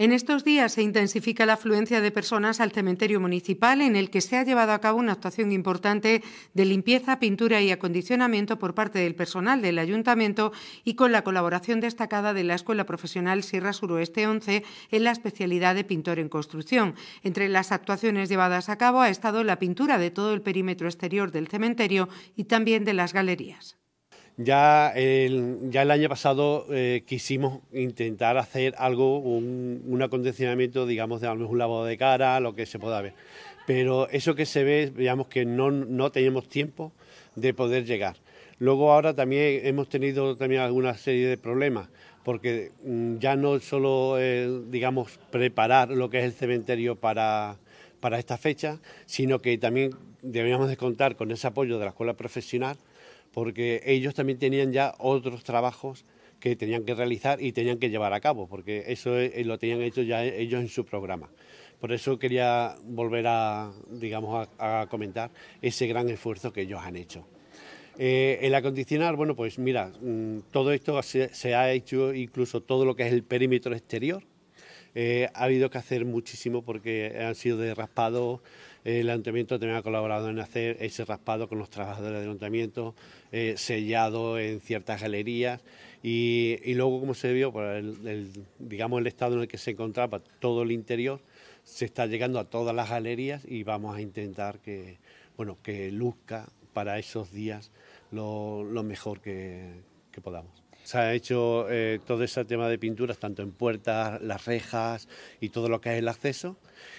En estos días se intensifica la afluencia de personas al cementerio municipal en el que se ha llevado a cabo una actuación importante de limpieza, pintura y acondicionamiento por parte del personal del ayuntamiento y con la colaboración destacada de la Escuela Profesional Sierra Suroeste 11 en la especialidad de pintor en construcción. Entre las actuaciones llevadas a cabo ha estado la pintura de todo el perímetro exterior del cementerio y también de las galerías. Ya el, ya el año pasado eh, quisimos intentar hacer algo, un, acondicionamiento, digamos, de un lavado de cara, lo que se pueda ver. Pero eso que se ve, digamos que no, no tenemos tiempo de poder llegar. Luego ahora también hemos tenido también alguna serie de problemas, porque mm, ya no solo, eh, digamos, preparar lo que es el cementerio para, para esta fecha, sino que también debíamos de contar con ese apoyo de la escuela profesional porque ellos también tenían ya otros trabajos que tenían que realizar y tenían que llevar a cabo, porque eso eh, lo tenían hecho ya ellos en su programa. Por eso quería volver a, digamos, a, comentar ese gran esfuerzo que ellos han hecho. Eh, el acondicionar, bueno, pues mira, mm, todo esto se, ha hecho, incluso todo lo que es el perímetro exterior, eh, ha habido que hacer muchísimo porque han sido de raspado, el ayuntamiento también ha colaborado en hacer ese raspado con los trabajadores del ayuntamiento, eh, sellado en ciertas galerías y, luego, como se vio, por el, digamos el estado en el que se encontraba todo el interior, se está llegando a todas las galerías y vamos a intentar que, bueno, que luzca para esos días lo, mejor que, podamos. Se ha hecho eh, todo ese tema de pinturas, tanto en puertas, las rejas y todo lo que es el acceso.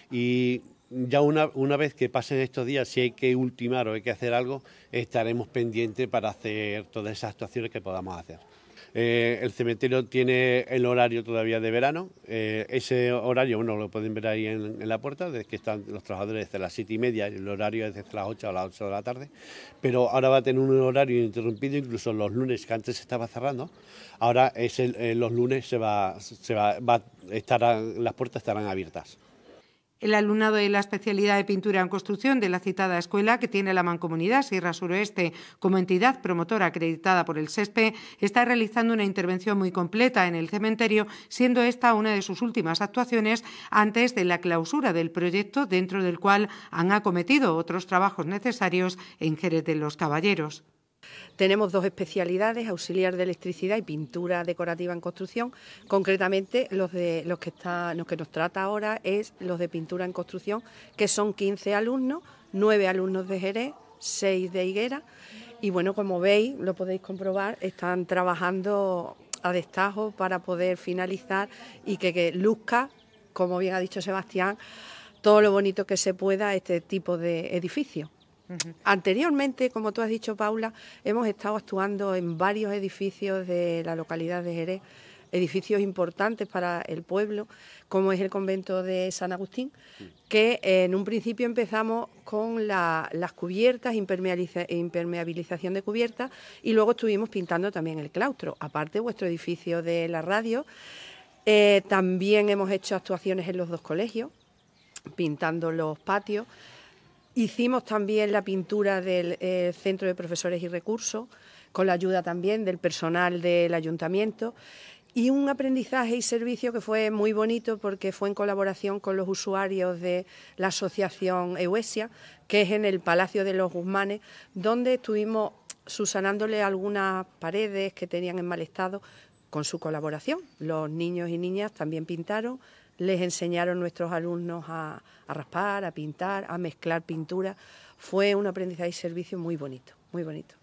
Y ya una, una, vez que pasen estos días, si hay que ultimar o hay que hacer algo, estaremos pendientes para hacer todas esas actuaciones que podamos hacer. Eh, el cementerio tiene el horario todavía de verano. Eh, ese horario, bueno, lo pueden ver ahí en, la puerta, desde que están los trabajadores desde las siete y media, el horario es desde las 8 a las 8 de la tarde. Pero ahora va a tener un horario interrumpido, incluso los lunes que antes se estaba cerrando. Ahora es eh, los lunes se va, se va, va las puertas estarán abiertas. El alumnado de la especialidad de pintura en construcción de la citada escuela, que tiene la Mancomunidad Sierra Suroeste como entidad promotora acreditada por el SESPE, está realizando una intervención muy completa en el cementerio, siendo esta una de sus últimas actuaciones antes de la clausura del proyecto, dentro del cual han acometido otros trabajos necesarios en Jerez de los Caballeros. Tenemos dos especialidades, auxiliar de electricidad y pintura decorativa en construcción. Concretamente, los, de, los, que, nos trata ahora es los de pintura en construcción, que son 15 alumnos, 9 alumnos de Jerez, 6 de Higuera. Y bueno, como veis, lo podéis comprobar, están trabajando a destajo para poder finalizar y que, que luzca, como bien ha dicho Sebastián, todo lo bonito que se pueda este tipo de edificio. Anteriormente, como tú has dicho, Paula, hemos estado actuando en varios edificios de la localidad de Jerez, edificios importantes para el pueblo, como es el convento de San Agustín, que en un principio empezamos con las cubiertas, impermeabilización de cubiertas, y luego estuvimos pintando también el claustro, aparte vuestro edificio de la radio. Eh, también hemos hecho actuaciones en los dos colegios, pintando los patios. Hicimos también la pintura del eh, Centro de Profesores y Recursos, con la ayuda también del personal del ayuntamiento. Y un aprendizaje y servicio que fue muy bonito porque fue en colaboración con los usuarios de la asociación Euesia, que es en el Palacio de los Guzmanes, donde estuvimos susanándole algunas paredes que tenían en mal estado con su colaboración. Los niños y niñas también pintaron, les enseñaron nuestros alumnos a, raspar, a pintar, a mezclar pintura. Fue un aprendizaje y servicio muy bonito, muy bonito.